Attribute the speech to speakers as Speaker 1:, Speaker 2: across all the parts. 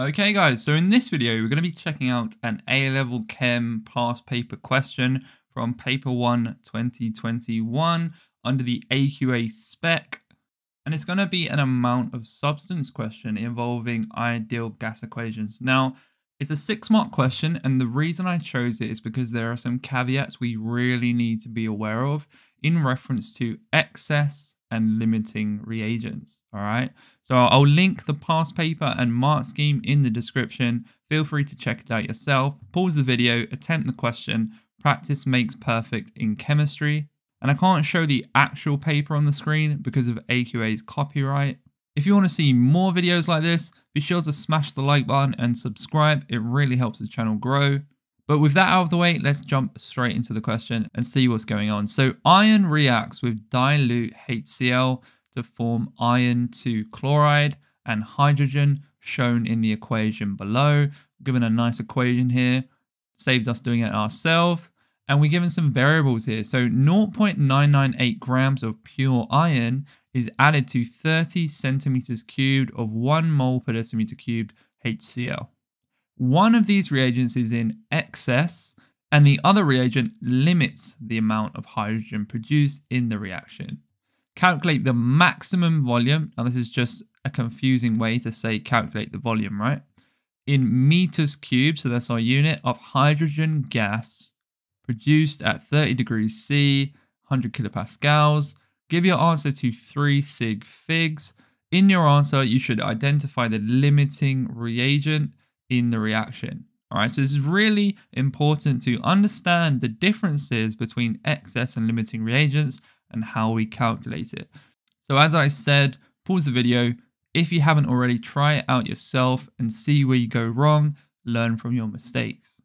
Speaker 1: Okay guys, so in this video we're going to be checking out an A-level chem past paper question from paper 1 2021 under the AQA spec and it's going to be an amount of substance question involving ideal gas equations. Now it's a six mark question and the reason I chose it is because there are some caveats we really need to be aware of in reference to excess and limiting reagents. All right. So I'll link the past paper and mark scheme in the description. Feel free to check it out yourself. Pause the video, attempt the question. Practice makes perfect in chemistry. And I can't show the actual paper on the screen because of AQA's copyright. If you want to see more videos like this, be sure to smash the like button and subscribe. It really helps the channel grow. But with that out of the way, let's jump straight into the question and see what's going on. So iron reacts with dilute HCl to form iron 2 chloride and hydrogen shown in the equation below. Given a nice equation here, saves us doing it ourselves. And we're given some variables here. So 0.998 grams of pure iron is added to 30 centimeters cubed of 1 mole per decimeter cubed HCl. One of these reagents is in excess and the other reagent limits the amount of hydrogen produced in the reaction. Calculate the maximum volume. Now, this is just a confusing way to say calculate the volume, right? In meters cubed, so that's our unit of hydrogen gas produced at 30 degrees C, 100 kilopascals. Give your answer to 3 sig figs. In your answer, you should identify the limiting reagent in the reaction. All right, so this is really important to understand the differences between excess and limiting reagents and how we calculate it. So as I said, pause the video. If you haven't already, try it out yourself and see where you go wrong, learn from your mistakes.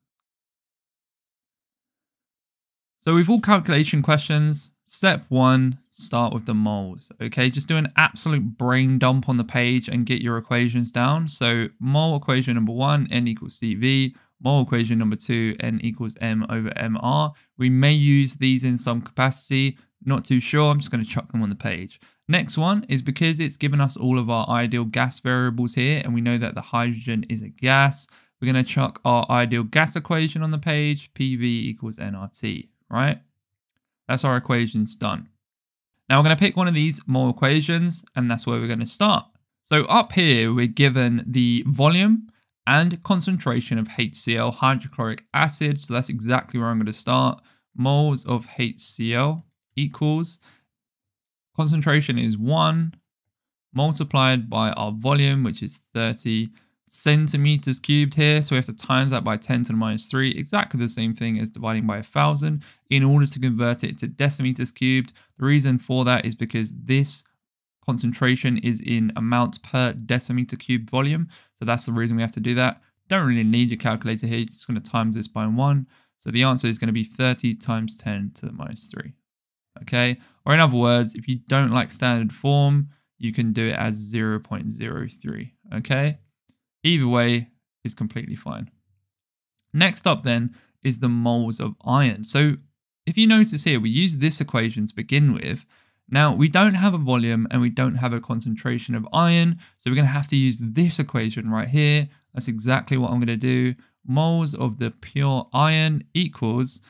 Speaker 1: So with all calculation questions, Step one, start with the moles. Okay, just do an absolute brain dump on the page and get your equations down. So mole equation number one, N equals CV. Mole equation number two, N equals M over MR. We may use these in some capacity. Not too sure. I'm just going to chuck them on the page. Next one is because it's given us all of our ideal gas variables here, and we know that the hydrogen is a gas. We're going to chuck our ideal gas equation on the page. PV equals nRT, right? That's our equations done. Now we're going to pick one of these mole equations and that's where we're going to start. So up here, we're given the volume and concentration of HCl, hydrochloric acid. So that's exactly where I'm going to start. Moles of HCl equals, concentration is 1 multiplied by our volume, which is 30 centimeters cubed here. So we have to times that by 10 to the minus 3, exactly the same thing as dividing by a 1,000 in order to convert it to decimeters cubed. The reason for that is because this concentration is in amounts per decimeter cubed volume. So that's the reason we have to do that. Don't really need your calculator here. You're just going to times this by 1. So the answer is going to be 30 times 10 to the minus 3. Okay, or in other words, if you don't like standard form, you can do it as 0.03. Okay. Either way is completely fine. Next up then is the moles of iron. So if you notice here, we use this equation to begin with. Now we don't have a volume and we don't have a concentration of iron. So we're going to have to use this equation right here. That's exactly what I'm going to do. Moles of the pure iron equals,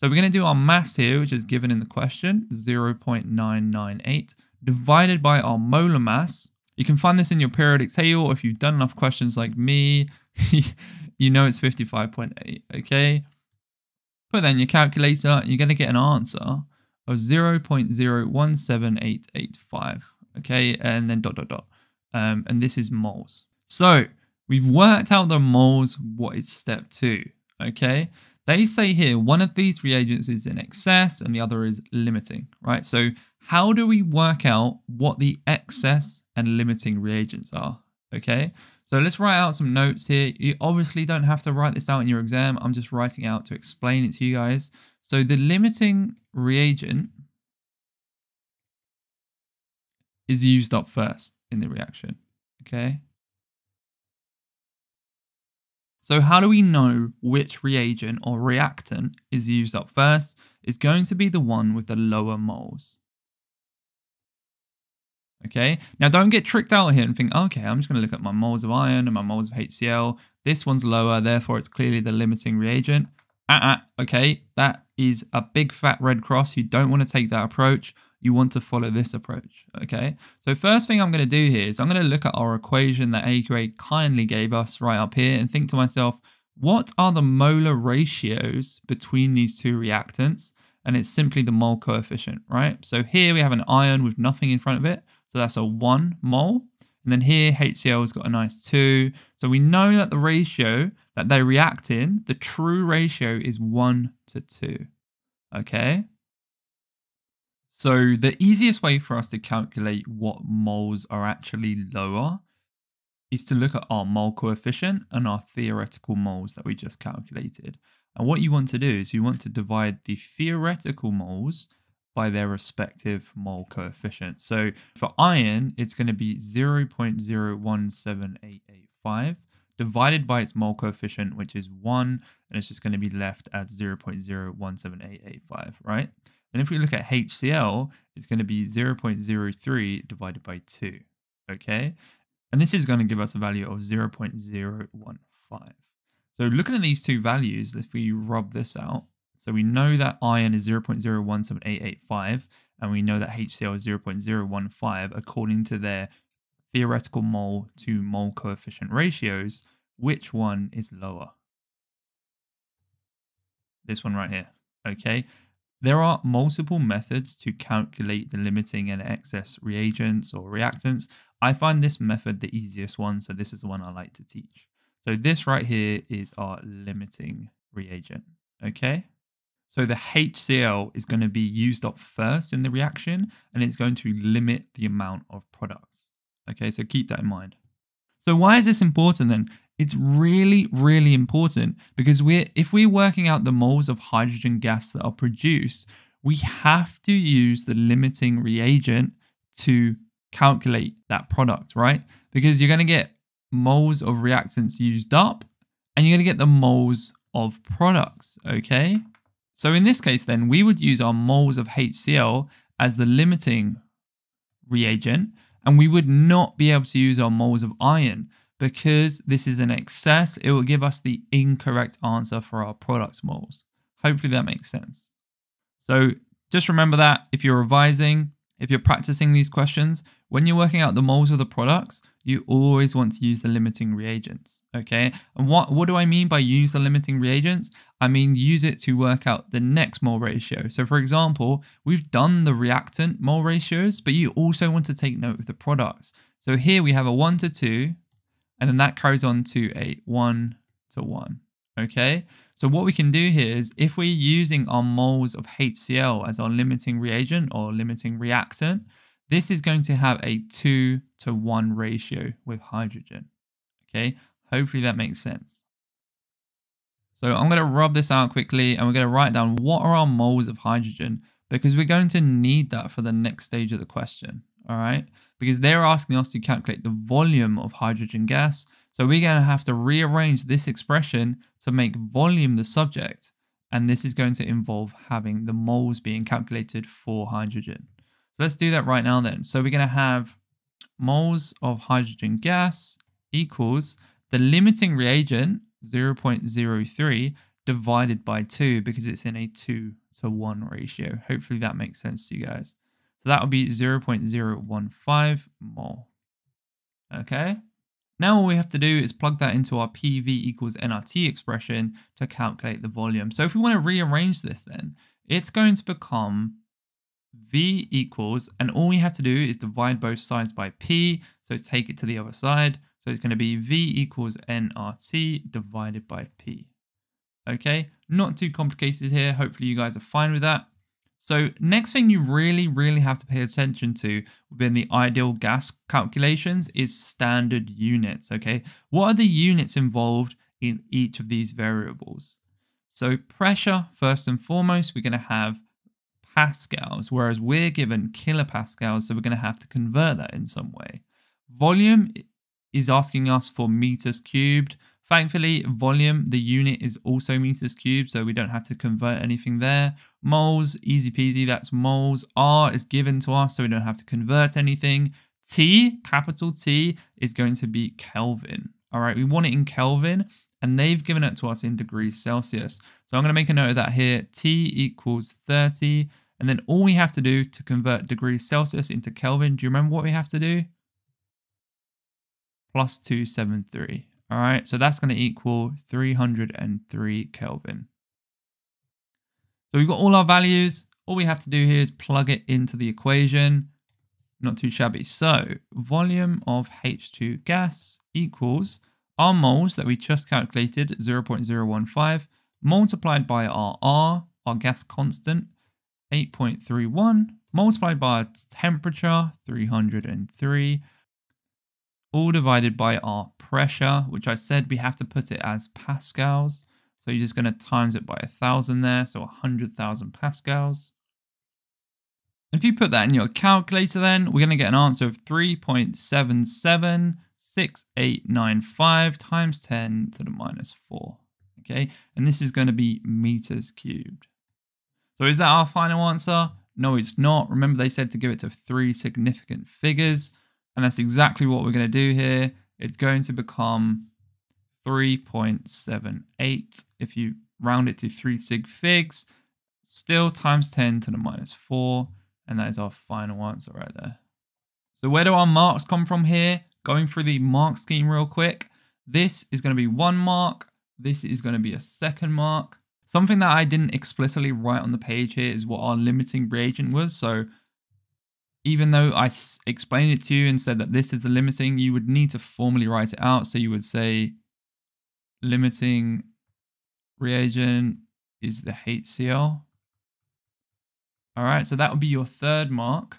Speaker 1: so we're going to do our mass here, which is given in the question, 0.998, divided by our molar mass, you can find this in your periodic table, or if you've done enough questions like me, you know it's 55.8, okay? Put that in your calculator, and you're going to get an answer of 0.017885, okay? And then dot, dot, dot. Um, and this is moles. So we've worked out the moles. What is step two, okay? They say here one of these reagents is in excess and the other is limiting, right? So how do we work out what the excess and limiting reagents are? Okay, so let's write out some notes here. You obviously don't have to write this out in your exam. I'm just writing out to explain it to you guys. So the limiting reagent is used up first in the reaction, okay? So how do we know which reagent or reactant is used up first? It's going to be the one with the lower moles. Okay, now don't get tricked out here and think, okay, I'm just going to look at my moles of iron and my moles of HCl. This one's lower, therefore it's clearly the limiting reagent. Uh-uh, okay, that is a big fat red cross. You don't want to take that approach. You want to follow this approach, okay? So first thing I'm going to do here is I'm going to look at our equation that AQA kindly gave us right up here and think to myself, what are the molar ratios between these two reactants? And it's simply the mole coefficient, right? So here we have an iron with nothing in front of it. So that's a 1 mole. And then here HCl has got a nice 2. So we know that the ratio that they react in, the true ratio is 1 to 2. Okay? So the easiest way for us to calculate what moles are actually lower is to look at our mole coefficient and our theoretical moles that we just calculated. And what you want to do is you want to divide the theoretical moles by their respective mole coefficient. So for iron, it's going to be 0.017885 divided by its mole coefficient, which is 1, and it's just going to be left as 0.017885, right? And if we look at HCl, it's going to be 0.03 divided by 2, okay? And this is going to give us a value of 0.015. So looking at these two values, if we rub this out, so we know that iron is 0.017885, and we know that HCl is 0.015 according to their theoretical mole to mole coefficient ratios. Which one is lower? This one right here, okay? There are multiple methods to calculate the limiting and excess reagents or reactants. I find this method the easiest one, so this is the one I like to teach. So this right here is our limiting reagent, okay? So the HCl is going to be used up first in the reaction, and it's going to limit the amount of products. Okay, so keep that in mind. So why is this important then? It's really, really important because we're if we're working out the moles of hydrogen gas that are produced, we have to use the limiting reagent to calculate that product, right? Because you're going to get moles of reactants used up and you're going to get the moles of products, okay? So in this case then, we would use our moles of HCl as the limiting reagent and we would not be able to use our moles of iron because this is an excess, it will give us the incorrect answer for our product moles. Hopefully that makes sense. So just remember that if you're revising, if you're practicing these questions, when you're working out the moles of the products, you always want to use the limiting reagents, okay? And what, what do I mean by use the limiting reagents? I mean use it to work out the next mole ratio. So for example, we've done the reactant mole ratios, but you also want to take note of the products. So here we have a 1 to 2, and then that carries on to a 1 to 1. Okay, so what we can do here is if we're using our moles of HCl as our limiting reagent or limiting reactant, this is going to have a 2 to 1 ratio with hydrogen. Okay, hopefully that makes sense. So I'm going to rub this out quickly and we're going to write down what are our moles of hydrogen because we're going to need that for the next stage of the question all right? Because they're asking us to calculate the volume of hydrogen gas. So we're going to have to rearrange this expression to make volume the subject. And this is going to involve having the moles being calculated for hydrogen. Let's do that right now then. So we're going to have moles of hydrogen gas equals the limiting reagent 0.03 divided by 2 because it's in a 2 to 1 ratio. Hopefully that makes sense to you guys. So that would be 0.015 mole. Okay. Now all we have to do is plug that into our PV equals nRT expression to calculate the volume. So if we want to rearrange this then, it's going to become V equals, and all we have to do is divide both sides by P, so take it to the other side. So it's going to be V equals nRT divided by P. Okay, not too complicated here. Hopefully you guys are fine with that. So next thing you really, really have to pay attention to within the ideal gas calculations is standard units, okay? What are the units involved in each of these variables? So pressure, first and foremost, we're gonna have pascals, whereas we're given kilopascals, so we're gonna have to convert that in some way. Volume is asking us for meters cubed. Thankfully, volume, the unit is also meters cubed, so we don't have to convert anything there. Moles, easy peasy, that's moles. R is given to us, so we don't have to convert anything. T, capital T, is going to be Kelvin. All right, we want it in Kelvin, and they've given it to us in degrees Celsius. So I'm going to make a note of that here. T equals 30. And then all we have to do to convert degrees Celsius into Kelvin, do you remember what we have to do? Plus 273. All right, so that's going to equal 303 Kelvin. So we've got all our values. All we have to do here is plug it into the equation. Not too shabby. So volume of H2 gas equals our moles that we just calculated, 0.015, multiplied by our R, our gas constant, 8.31, multiplied by temperature, 303, all divided by our pressure, which I said we have to put it as pascals. So you're just going to times it by a thousand there, so 100,000 pascals. If you put that in your calculator then, we're going to get an answer of 3.776895 times 10 to the minus 4. Okay, and this is going to be meters cubed. So is that our final answer? No, it's not. Remember they said to give it to three significant figures, and that's exactly what we're going to do here. It's going to become 3.78 if you round it to three sig figs, still times 10 to the minus 4 and that is our final answer right there. So where do our marks come from here? Going through the mark scheme real quick. This is going to be one mark. This is going to be a second mark. Something that I didn't explicitly write on the page here is what our limiting reagent was. So even though I explained it to you and said that this is the limiting, you would need to formally write it out. So you would say limiting reagent is the HCl. All right, so that would be your third mark.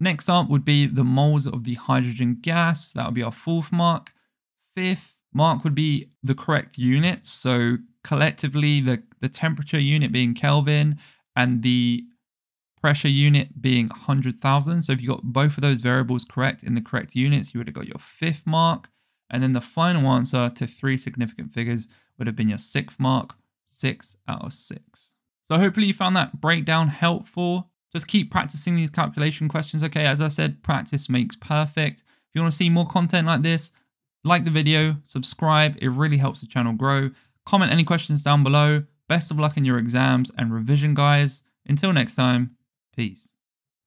Speaker 1: Next up would be the moles of the hydrogen gas. That would be our fourth mark. Fifth mark would be the correct units. So collectively, the, the temperature unit being Kelvin and the pressure unit being 100,000. So if you got both of those variables correct in the correct units, you would have got your fifth mark. And then the final answer to three significant figures would have been your sixth mark, six out of six. So hopefully you found that breakdown helpful. Just keep practicing these calculation questions, okay? As I said, practice makes perfect. If you want to see more content like this, like the video, subscribe. It really helps the channel grow. Comment any questions down below. Best of luck in your exams and revision, guys. Until next time, peace.